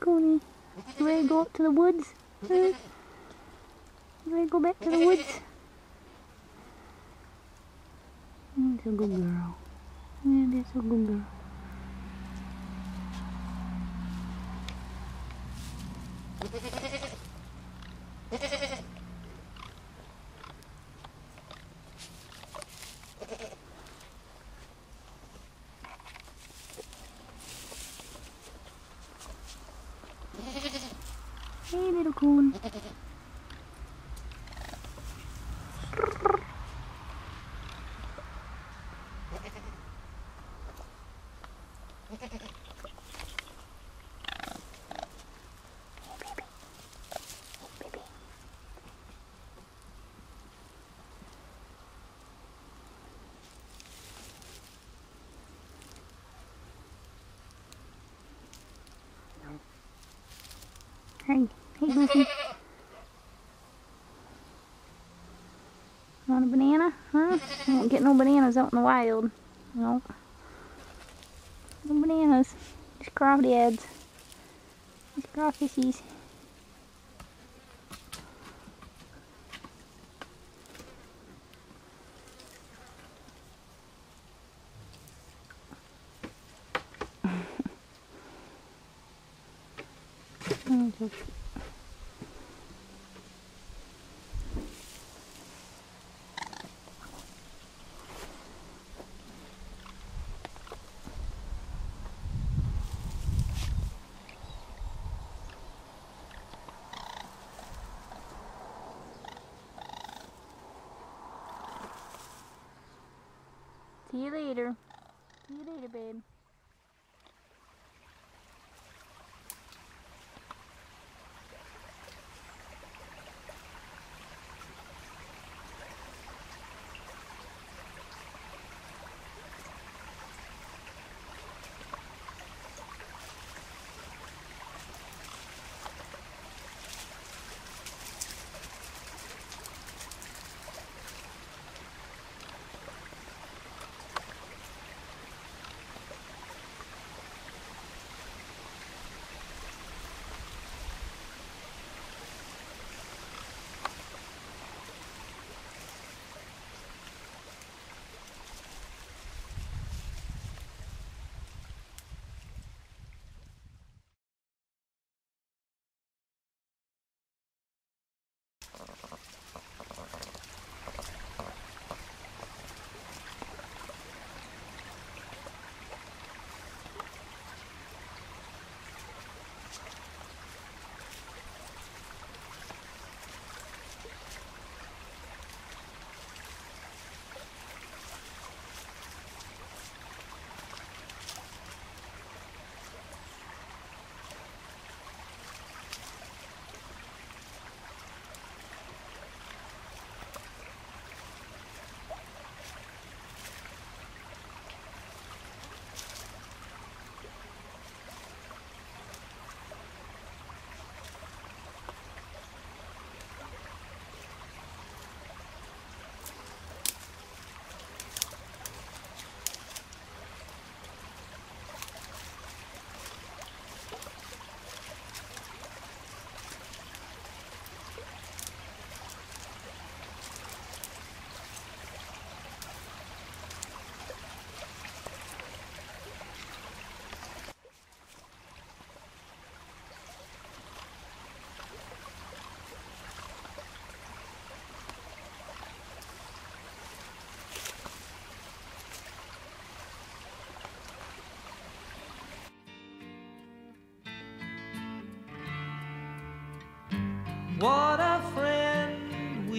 Coney, you ready to go up to the woods? Huh? You ready to go back to the woods? That's a good girl. Yeah, that's a good girl. Hey, little coon. Hey, hey. Want a banana? Huh? You won't get no bananas out in the wild. No. No bananas. Just crawdads. Just crawfishies. See you later. See you later, babe.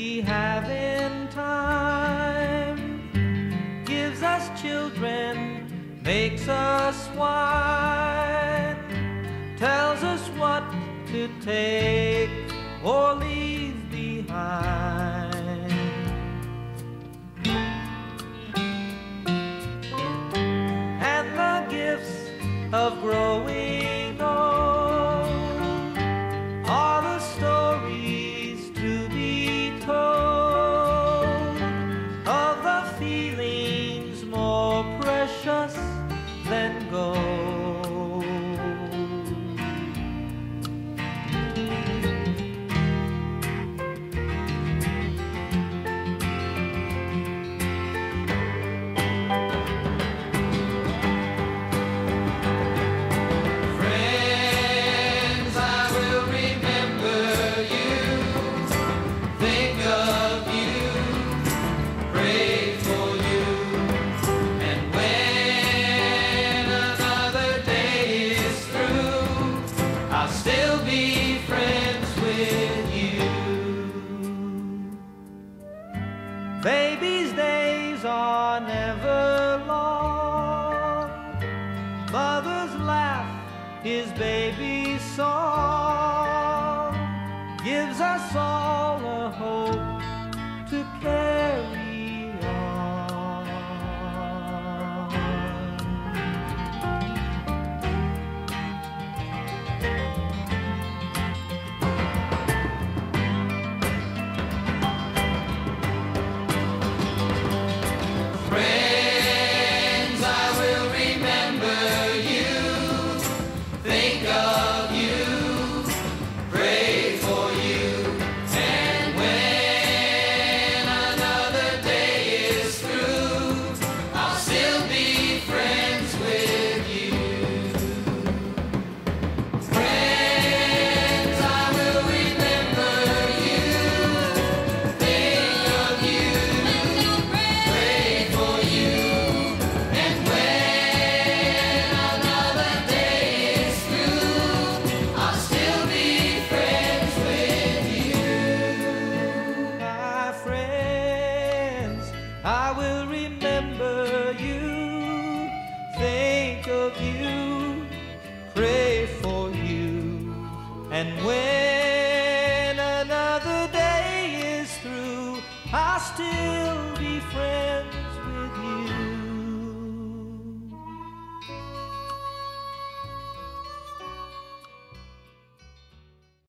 We have in time. Gives us children, makes us wise, tells us what to take or leave Baby's days are never long. Mother's laugh, his baby's song, gives us all a hope to carry still